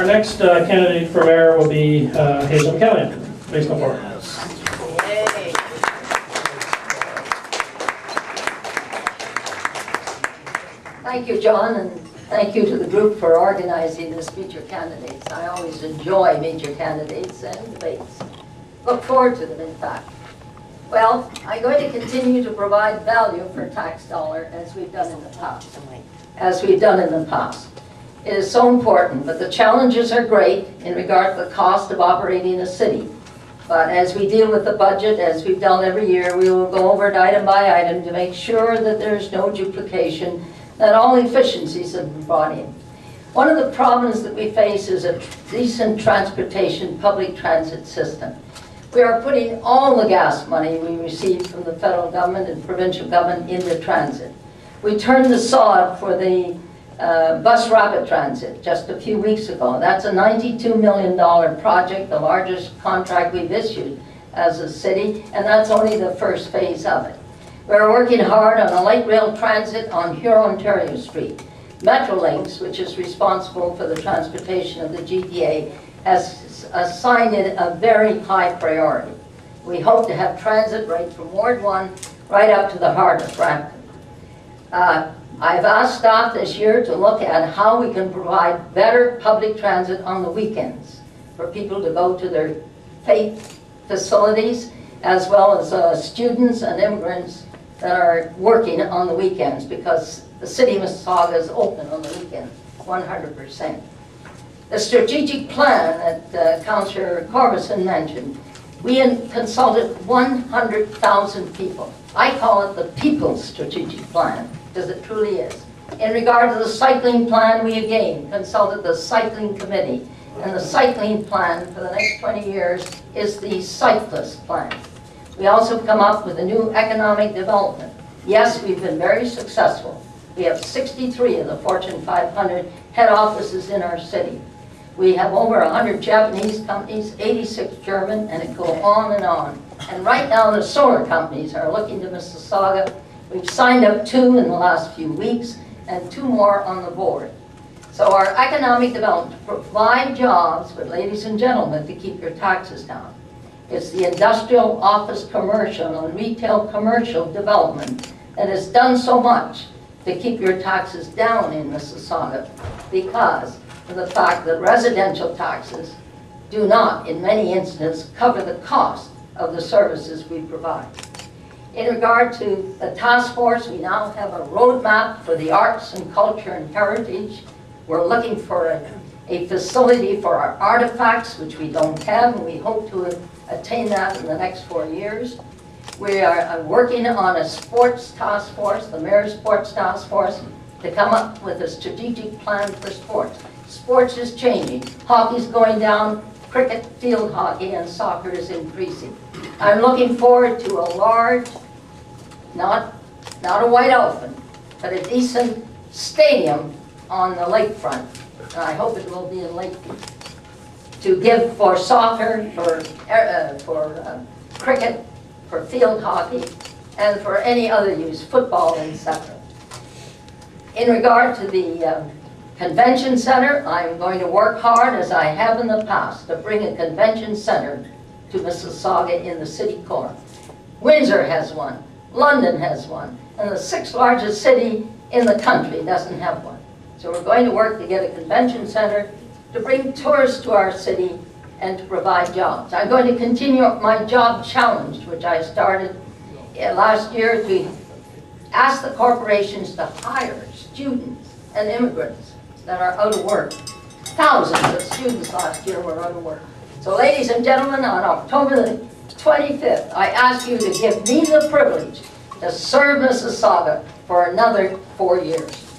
Our next uh, candidate for mayor will be uh, Hazel McCallion. Please come forward. Thank you, John, and thank you to the group for organizing this Meet Candidates. I always enjoy Meet Candidates and debates. Look forward to them, in fact. Well, I'm going to continue to provide value for tax dollar as we've done in the past. As we've done in the past. It is so important, but the challenges are great in regard to the cost of operating a city. But as we deal with the budget, as we've done every year, we will go over it item by item to make sure that there's no duplication, that all efficiencies have been brought in. One of the problems that we face is a decent transportation, public transit system. We are putting all the gas money we receive from the federal government and provincial government into transit. We turn the sod for the uh, bus rapid transit just a few weeks ago. That's a $92 million project, the largest contract we've issued as a city, and that's only the first phase of it. We're working hard on a light rail transit on Hurontario Street. Metrolinx, which is responsible for the transportation of the GTA, has assigned it a very high priority. We hope to have transit right from Ward 1 right up to the heart of Brampton. Uh, I've asked staff this year to look at how we can provide better public transit on the weekends for people to go to their faith facilities as well as uh, students and immigrants that are working on the weekends because the city of Mississauga is open on the weekends, 100%. The strategic plan that uh, Councillor Corbasson mentioned, we consulted 100,000 people. I call it the people's strategic plan, because it truly is. In regard to the cycling plan, we again consulted the cycling committee, and the cycling plan for the next 20 years is the cyclist plan. We also come up with a new economic development. Yes, we've been very successful. We have 63 of the Fortune 500 head offices in our city. We have over 100 Japanese companies, 86 German, and it goes on and on. And right now, the solar companies are looking to Mississauga. We've signed up two in the last few weeks, and two more on the board. So our economic development, provide jobs, but ladies and gentlemen, to keep your taxes down. It's the industrial, office, commercial, and retail commercial development that has done so much to keep your taxes down in Mississauga because of the fact that residential taxes do not, in many instances, cover the cost of the services we provide. In regard to the task force, we now have a roadmap for the arts and culture and heritage. We're looking for a, a facility for our artifacts, which we don't have, and we hope to attain that in the next four years. We are uh, working on a sports task force, the mayor's sports task force, to come up with a strategic plan for sports. Sports is changing. Hockey's going down, cricket, field hockey, and soccer is increasing. I'm looking forward to a large, not, not a white elephant, but a decent stadium on the lakefront. And I hope it will be in Lakeview. To give for soccer, for, uh, for uh, cricket, for field hockey, and for any other use, football, etc. In regard to the um, convention center, I'm going to work hard, as I have in the past, to bring a convention center to Mississauga in the city core. Windsor has one, London has one, and the sixth largest city in the country doesn't have one. So we're going to work to get a convention center to bring tourists to our city and to provide jobs. I'm going to continue my job challenge, which I started last year to ask the corporations to hire students and immigrants that are out of work. Thousands of students last year were out of work. So ladies and gentlemen, on October the 25th, I ask you to give me the privilege to serve Mississauga for another four years.